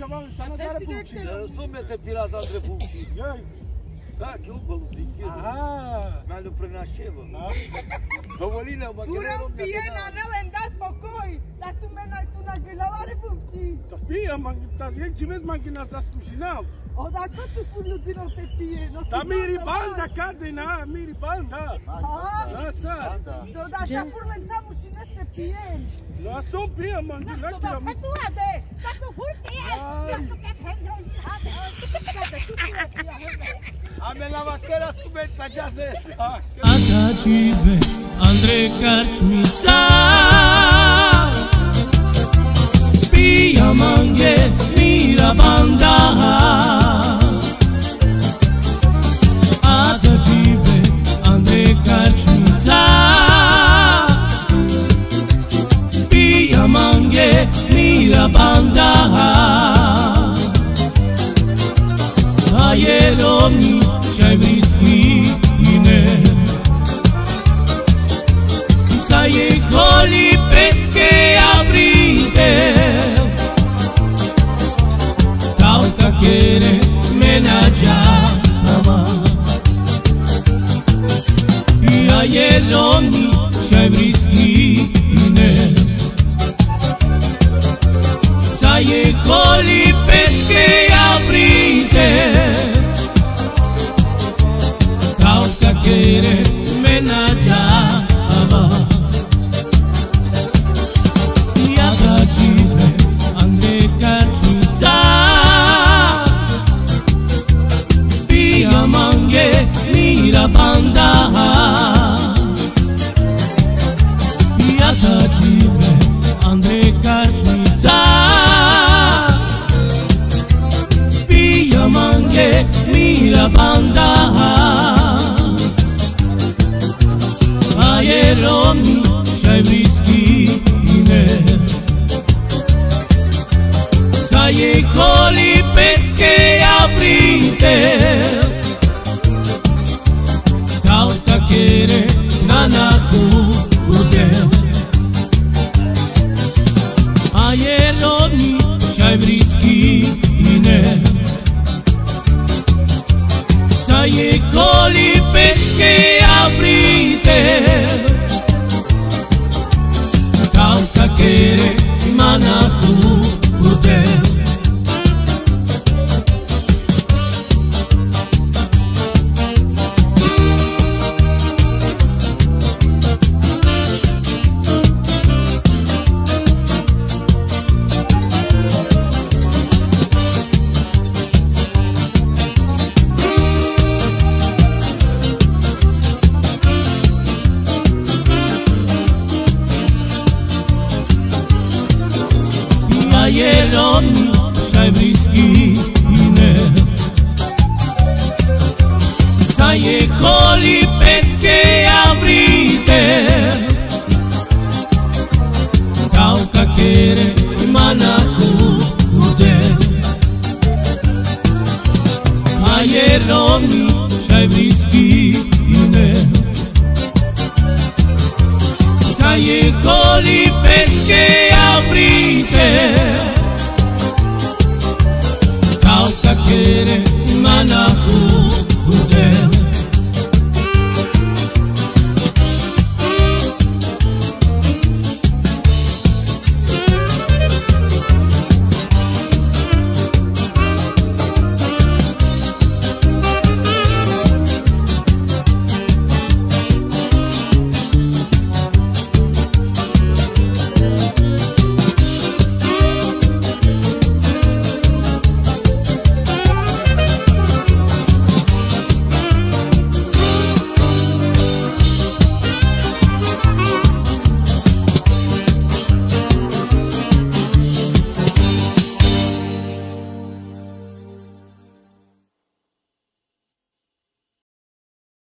ceva înseamnă că are funcții. Sume-te pirata între funcții. Da, că eu băut din chidă. Aha. Mi-a lui prănașevă. Da? Dovolile, mă Fură în piena, n-au pocoi, dar tu mi-ai tu n-ai la oare funcții. Dar bine, m-am gândat, eu cimesc m-am gândat să scușinau. Da ko tu fulu zino te pije, no Da miri banda kade na, miri banda. Da sa. Do da mušine se pijen. Da so pija, man, No, na to da pe tu ade, da tu fur pijen. Ai. Ja tu pe penjo i hade, da te tu pija pija. el omni și Atuve ande kartitza Pi amange mira banda Ayeron jai miski iner Saicoli pesque μυαλό μου σαν είναι. Σαν γεχόλοι πες και αμπρίτε Κάου κακέρε μαναχού μα Αγελόνι σαν